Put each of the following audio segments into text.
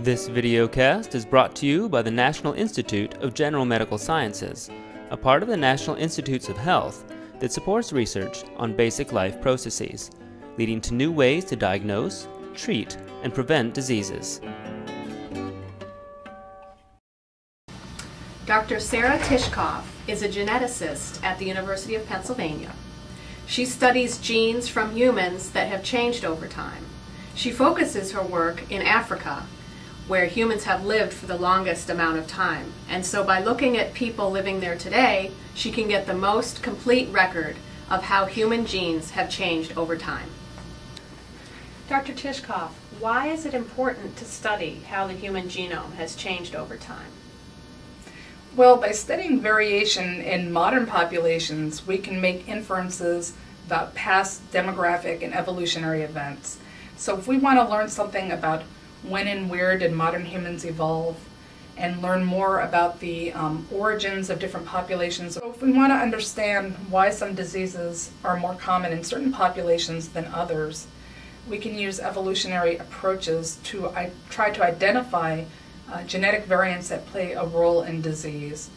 This videocast is brought to you by the National Institute of General Medical Sciences, a part of the National Institutes of Health that supports research on basic life processes, leading to new ways to diagnose, treat, and prevent diseases. Dr. Sarah Tishkoff is a geneticist at the University of Pennsylvania. She studies genes from humans that have changed over time. She focuses her work in Africa, where humans have lived for the longest amount of time. And so by looking at people living there today, she can get the most complete record of how human genes have changed over time. Dr. Tishkoff, why is it important to study how the human genome has changed over time? Well, by studying variation in modern populations, we can make inferences about past demographic and evolutionary events. So if we want to learn something about when and where did modern humans evolve, and learn more about the um, origins of different populations. So if we want to understand why some diseases are more common in certain populations than others, we can use evolutionary approaches to I, try to identify uh, genetic variants that play a role in disease.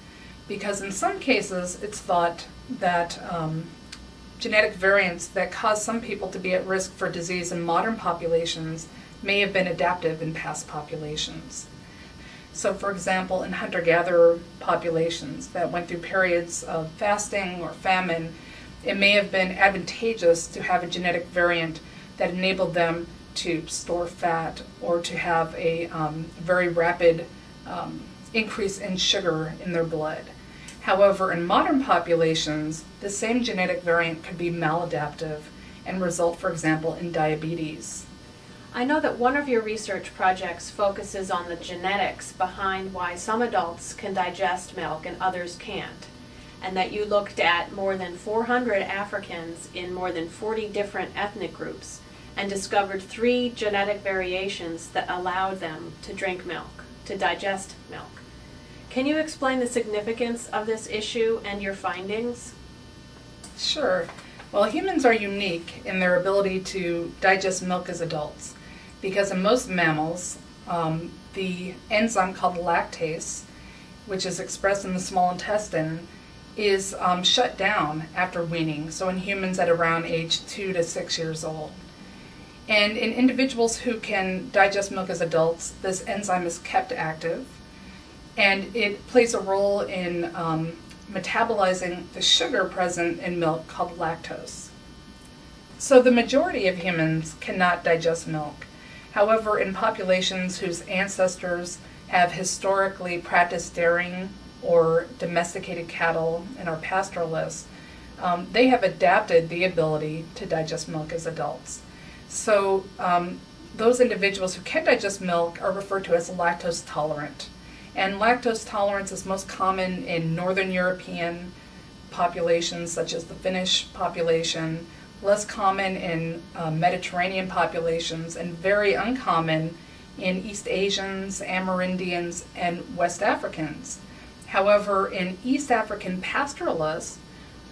Because in some cases, it's thought that um, genetic variants that cause some people to be at risk for disease in modern populations may have been adaptive in past populations. So, for example, in hunter gatherer populations that went through periods of fasting or famine, it may have been advantageous to have a genetic variant that enabled them to store fat or to have a um, very rapid um, increase in sugar in their blood. However, in modern populations, the same genetic variant could be maladaptive and result, for example, in diabetes. I know that one of your research projects focuses on the genetics behind why some adults can digest milk and others can't, and that you looked at more than 400 Africans in more than 40 different ethnic groups and discovered three genetic variations that allowed them to drink milk, to digest milk. Can you explain the significance of this issue and your findings? Sure. Well, humans are unique in their ability to digest milk as adults because in most mammals, um, the enzyme called lactase, which is expressed in the small intestine, is um, shut down after weaning, so in humans at around age two to six years old. And in individuals who can digest milk as adults, this enzyme is kept active, and it plays a role in um, metabolizing the sugar present in milk called lactose. So the majority of humans cannot digest milk. However, in populations whose ancestors have historically practiced dairying or domesticated cattle and are pastoralists, um, they have adapted the ability to digest milk as adults. So um, those individuals who can digest milk are referred to as lactose tolerant. And lactose tolerance is most common in Northern European populations, such as the Finnish population, less common in uh, Mediterranean populations, and very uncommon in East Asians, Amerindians, and West Africans. However, in East African pastoralists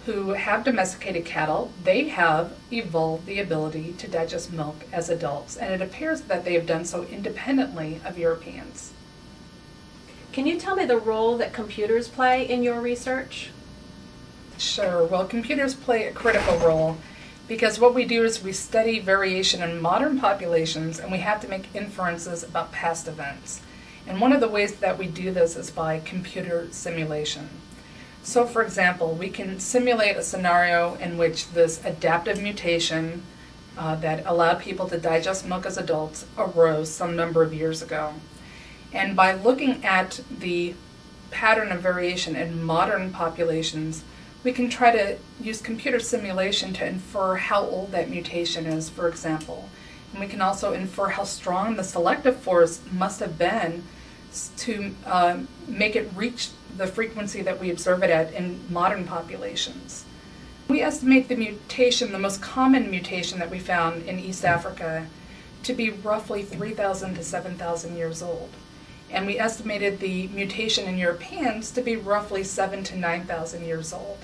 who have domesticated cattle, they have evolved the ability to digest milk as adults, and it appears that they have done so independently of Europeans. Can you tell me the role that computers play in your research? Sure. Well, computers play a critical role because what we do is we study variation in modern populations and we have to make inferences about past events. And one of the ways that we do this is by computer simulation. So, for example, we can simulate a scenario in which this adaptive mutation uh, that allowed people to digest milk as adults arose some number of years ago. And by looking at the pattern of variation in modern populations, we can try to use computer simulation to infer how old that mutation is, for example. And we can also infer how strong the selective force must have been to uh, make it reach the frequency that we observe it at in modern populations. We estimate the mutation, the most common mutation that we found in East Africa, to be roughly 3,000 to 7,000 years old. And we estimated the mutation in Europeans to be roughly 7 to 9,000 years old.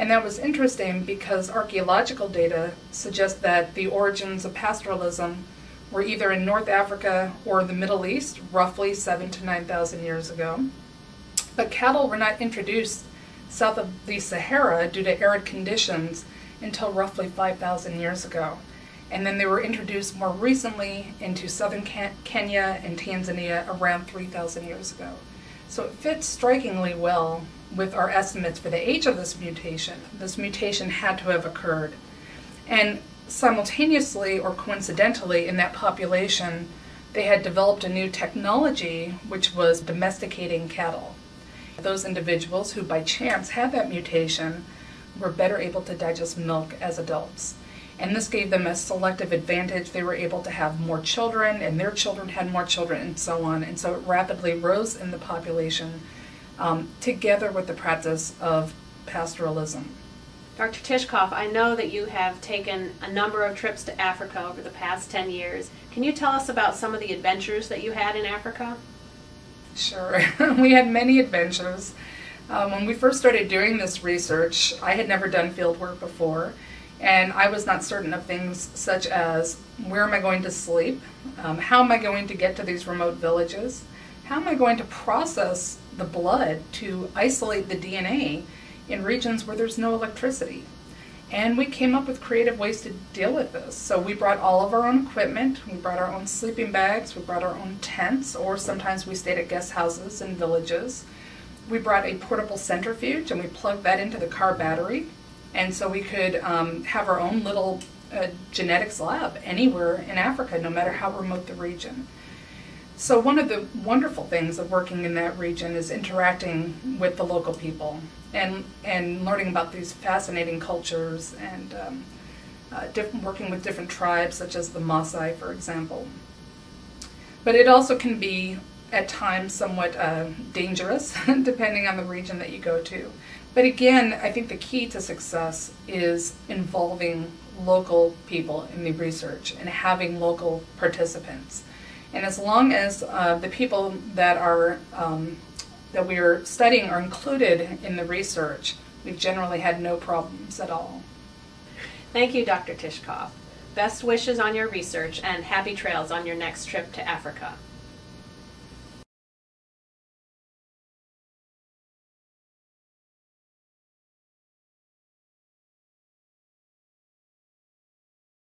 And that was interesting because archaeological data suggest that the origins of pastoralism were either in North Africa or the Middle East, roughly seven to 9,000 years ago. But cattle were not introduced south of the Sahara due to arid conditions until roughly 5,000 years ago. And then they were introduced more recently into southern Kenya and Tanzania around 3,000 years ago. So it fits strikingly well with our estimates for the age of this mutation. This mutation had to have occurred. And simultaneously or coincidentally in that population, they had developed a new technology which was domesticating cattle. Those individuals who by chance had that mutation were better able to digest milk as adults. And this gave them a selective advantage. They were able to have more children, and their children had more children, and so on. And so it rapidly rose in the population um, together with the practice of pastoralism. Dr. Tishkoff, I know that you have taken a number of trips to Africa over the past 10 years. Can you tell us about some of the adventures that you had in Africa? Sure. we had many adventures. Um, when we first started doing this research, I had never done field work before, and I was not certain of things such as where am I going to sleep? Um, how am I going to get to these remote villages? How am I going to process the blood to isolate the DNA in regions where there's no electricity. And we came up with creative ways to deal with this. So we brought all of our own equipment, we brought our own sleeping bags, we brought our own tents, or sometimes we stayed at guest houses in villages. We brought a portable centrifuge and we plugged that into the car battery. And so we could um, have our own little uh, genetics lab anywhere in Africa, no matter how remote the region. So one of the wonderful things of working in that region is interacting with the local people and and learning about these fascinating cultures and um, uh, working with different tribes such as the Maasai, for example. But it also can be at times somewhat uh, dangerous depending on the region that you go to. But again, I think the key to success is involving local people in the research and having local participants. And as long as uh, the people that are um, that we are studying are included in the research, we've generally had no problems at all. Thank you, Dr. Tishkoff. Best wishes on your research and happy trails on your next trip to Africa.